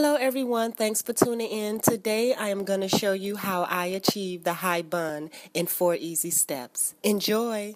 Hello, everyone. Thanks for tuning in. Today, I am going to show you how I achieve the high bun in four easy steps. Enjoy.